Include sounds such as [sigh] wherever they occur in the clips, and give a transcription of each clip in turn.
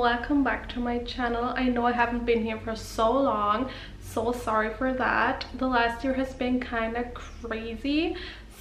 welcome back to my channel. I know i haven't been here for so long so sorry for that. The last year has been kind of crazy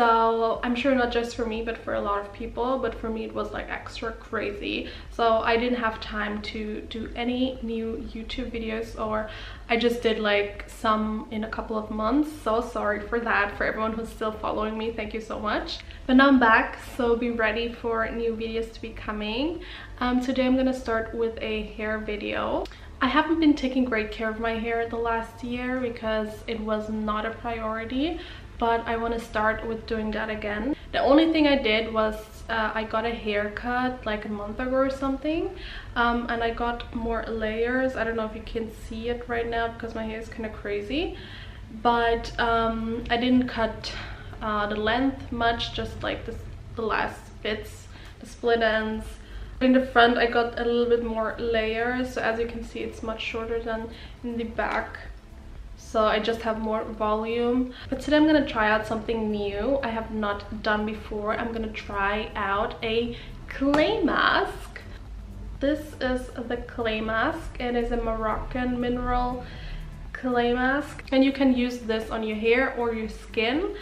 so i'm sure not just for me but for a lot of people but for me it was like extra crazy. So i didn't have time to do any new youtube videos or i just did like some in a couple of months. So sorry for that for everyone who's still following me. Thank you so much. But now i'm back so be ready for new videos to be coming. Um, today i'm gonna start with a hair video. I haven't been taking great care of my hair the last year because it was not a priority but I want to start with doing that again. The only thing I did was uh, I got a haircut like a month ago or something um, and I got more layers. I don't know if you can see it right now because my hair is kind of crazy but um, I didn't cut uh, the length much just like the last bits, the split ends. In the front I got a little bit more layers so as you can see it's much shorter than in the back so I just have more volume. But today I'm gonna try out something new I have not done before. I'm gonna try out a clay mask. This is the clay mask. It is a Moroccan mineral clay mask and you can use this on your hair or your skin.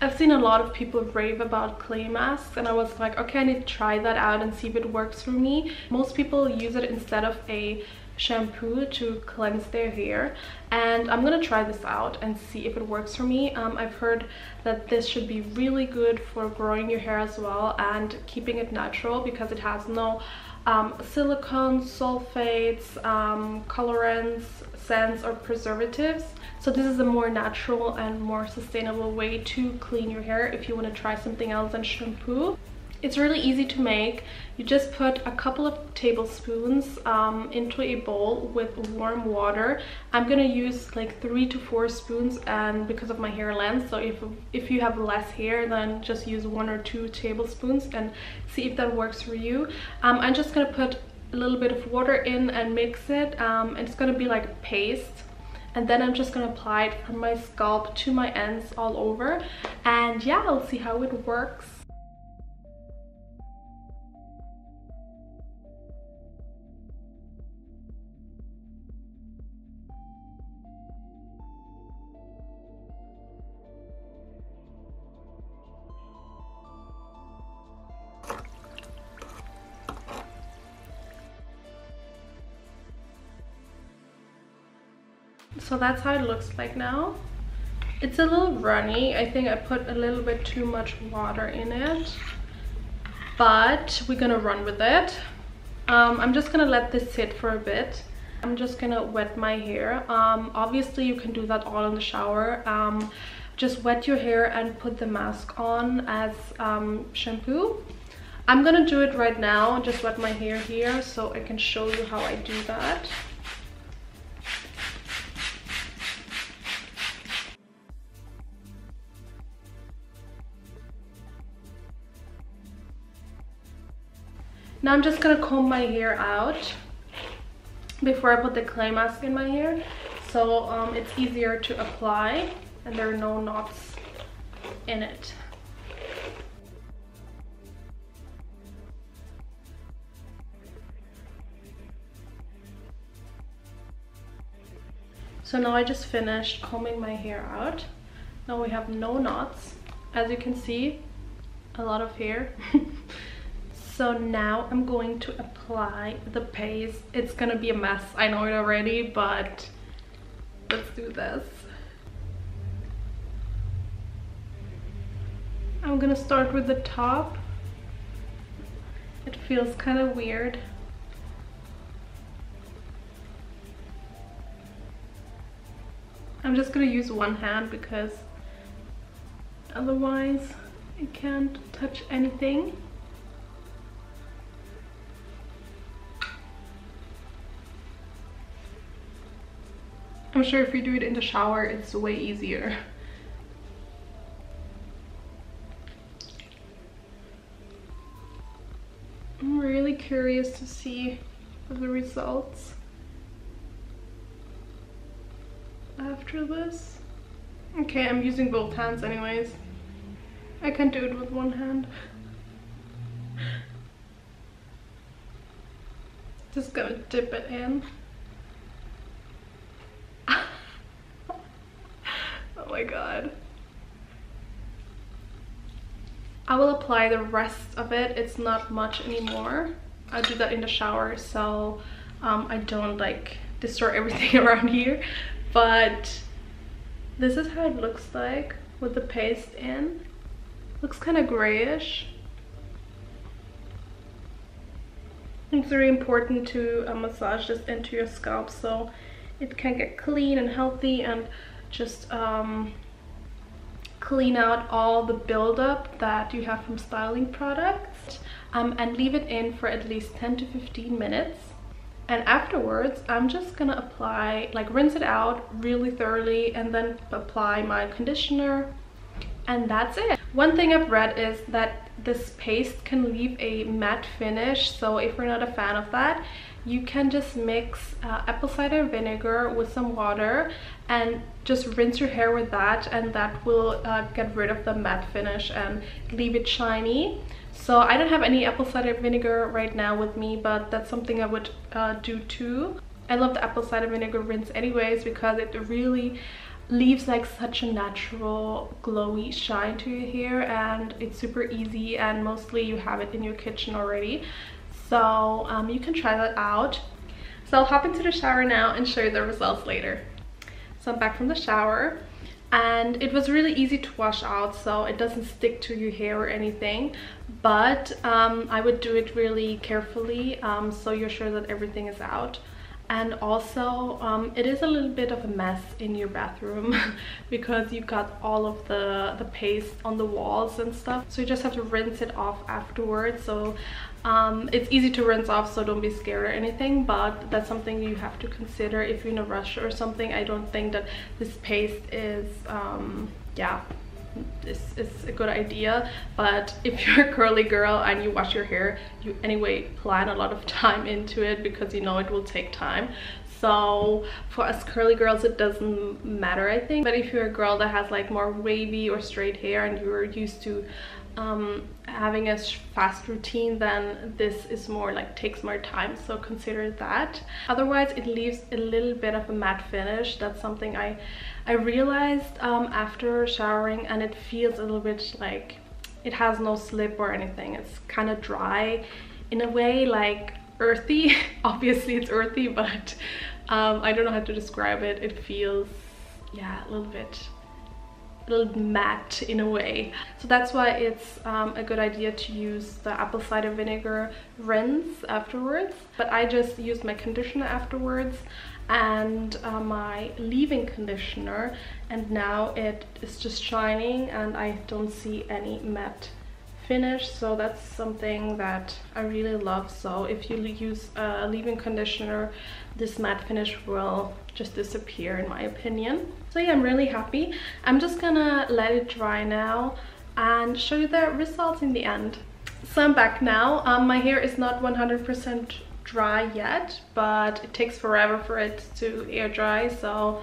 I've seen a lot of people rave about clay masks and I was like, okay, I need to try that out and see if it works for me. Most people use it instead of a shampoo to cleanse their hair and I'm gonna try this out and see if it works for me. Um, I've heard that this should be really good for growing your hair as well and keeping it natural because it has no um, silicone, sulfates, um, colorants, scents or preservatives. So this is a more natural and more sustainable way to clean your hair if you want to try something else than shampoo. It's really easy to make. You just put a couple of tablespoons um, into a bowl with warm water. I'm gonna use like three to four spoons and because of my hair length, so if, if you have less hair, then just use one or two tablespoons and see if that works for you. Um, I'm just gonna put a little bit of water in and mix it. Um, and it's gonna be like paste and then I'm just gonna apply it from my scalp to my ends all over and yeah I'll see how it works so that's how it looks like now. It's a little runny. I think i put a little bit too much water in it but we're gonna run with it. Um, i'm just gonna let this sit for a bit. I'm just gonna wet my hair. Um, obviously you can do that all in the shower. Um, just wet your hair and put the mask on as um, shampoo. I'm gonna do it right now. Just wet my hair here so i can show you how i do that Now I'm just gonna comb my hair out before I put the clay mask in my hair so um, it's easier to apply and there are no knots in it. So now I just finished combing my hair out. Now we have no knots. As you can see, a lot of hair. [laughs] so now i'm going to apply the paste. It's gonna be a mess. I know it already but let's do this. I'm gonna start with the top. It feels kind of weird. I'm just gonna use one hand because otherwise I can't touch anything I'm sure if you do it in the shower, it's way easier. I'm really curious to see the results after this. Okay, I'm using both hands anyways. I can't do it with one hand. Just gonna dip it in. My god. I will apply the rest of it. It's not much anymore. I do that in the shower so um, I don't like destroy [laughs] everything around here. But this is how it looks like with the paste in. Looks kind of grayish. It's very important to uh, massage this into your scalp so it can get clean and healthy and just um, clean out all the buildup that you have from styling products um, and leave it in for at least 10 to 15 minutes. And afterwards, I'm just gonna apply, like rinse it out really thoroughly and then apply my conditioner and that's it. One thing I've read is that this paste can leave a matte finish so if you're not a fan of that you can just mix uh, apple cider vinegar with some water and just rinse your hair with that and that will uh, get rid of the matte finish and leave it shiny. So I don't have any apple cider vinegar right now with me but that's something I would uh, do too. I love the apple cider vinegar rinse anyways because it really leaves like such a natural glowy shine to your hair and it's super easy and mostly you have it in your kitchen already so um, you can try that out. So I'll hop into the shower now and show you the results later. So I'm back from the shower and it was really easy to wash out so it doesn't stick to your hair or anything. But um, I would do it really carefully um, so you're sure that everything is out and also um, it is a little bit of a mess in your bathroom [laughs] because you've got all of the the paste on the walls and stuff. So you just have to rinse it off afterwards. So um, it's easy to rinse off so don't be scared or anything but that's something you have to consider if you're in a rush or something. I don't think that this paste is um, yeah is, is a good idea but if you're a curly girl and you wash your hair you anyway plan a lot of [laughs] time into it because you know it will take time. So for us curly girls it doesn't matter i think. But if you're a girl that has like more wavy or straight hair and you're used to um, having a fast routine then this is more like takes more time so consider that. Otherwise it leaves a little bit of a matte finish. That's something I I realized um, after showering and it feels a little bit like it has no slip or anything. It's kind of dry. In a way like earthy. [laughs] Obviously it's earthy but um, I don't know how to describe it. It feels yeah a little bit little matte in a way. So that's why it's um, a good idea to use the apple cider vinegar rinse afterwards. But I just used my conditioner afterwards and uh, my leave-in conditioner and now it is just shining and I don't see any matte finish so that's something that I really love. So if you use a leave-in conditioner this matte finish will just disappear in my opinion. So yeah i'm really happy. I'm just gonna let it dry now and show you the results in the end. So i'm back now. Um, my hair is not 100 percent dry yet but it takes forever for it to air dry. So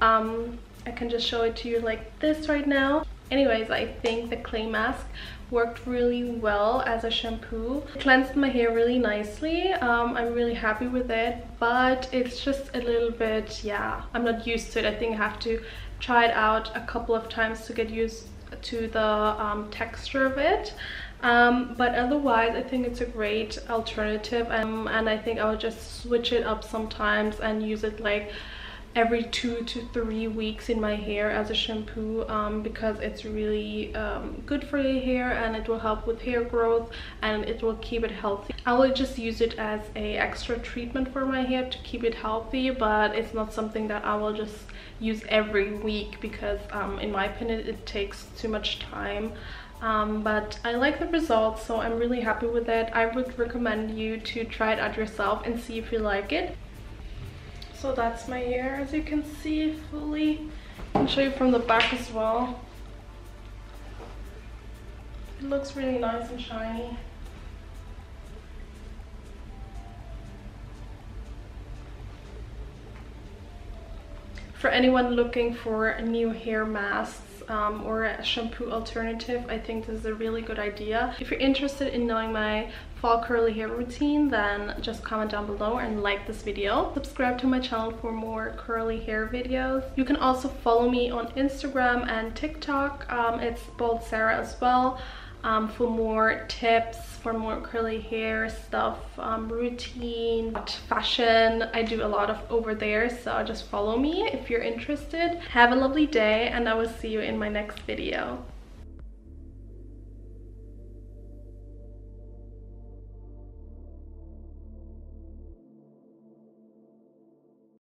um, i can just show it to you like this right now anyways i think the clay mask worked really well as a shampoo. It cleansed my hair really nicely. Um, I'm really happy with it, but it's just a little bit, yeah, I'm not used to it. I think I have to try it out a couple of times to get used to the um, texture of it. Um, but otherwise I think it's a great alternative um, and I think I'll just switch it up sometimes and use it like every two to three weeks in my hair as a shampoo um, because it's really um, good for your hair and it will help with hair growth and it will keep it healthy. I will just use it as a extra treatment for my hair to keep it healthy but it's not something that I will just use every week because um, in my opinion it takes too much time um, but I like the results so I'm really happy with it. I would recommend you to try it out yourself and see if you like it so that's my hair as you can see fully. I'll show you from the back as well. It looks really nice and shiny. For anyone looking for a new hair masks um, or a shampoo alternative, I think this is a really good idea. If you're interested in knowing my fall curly hair routine then just comment down below and like this video. Subscribe to my channel for more curly hair videos. You can also follow me on instagram and tiktok. Um, it's bold sarah as well um, for more tips for more curly hair stuff um, routine fashion. I do a lot of over there so just follow me if you're interested. Have a lovely day and i will see you in my next video